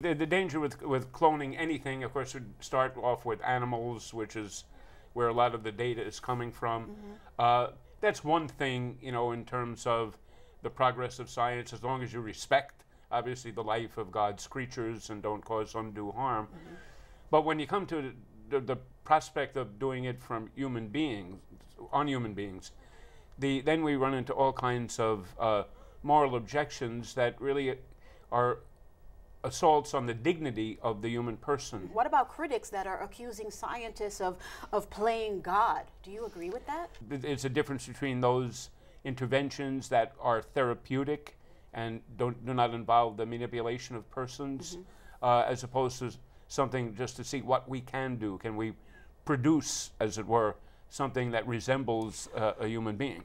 The, the danger with, with cloning anything, of course, would start off with animals, which is where a lot of the data is coming from. Mm-hmm. Uh, that's one thing, you know, in terms of the progress of science, as long as you respect, obviously, the life of God's creatures and don't cause undue harm. Mm-hmm. But when you come to the, the, prospect of doing it from human beings, on human beings, the, then we run into all kinds of uh, moral objections that really are assaults on the dignity of the human person. What about critics that are accusing scientists of, of playing God? Do you agree with that? There's a difference between those interventions that are therapeutic and don't, do not involve the manipulation of persons, mm-hmm. uh, as opposed to something just to see what we can do. Can we produce, as it were, something that resembles uh, a human being?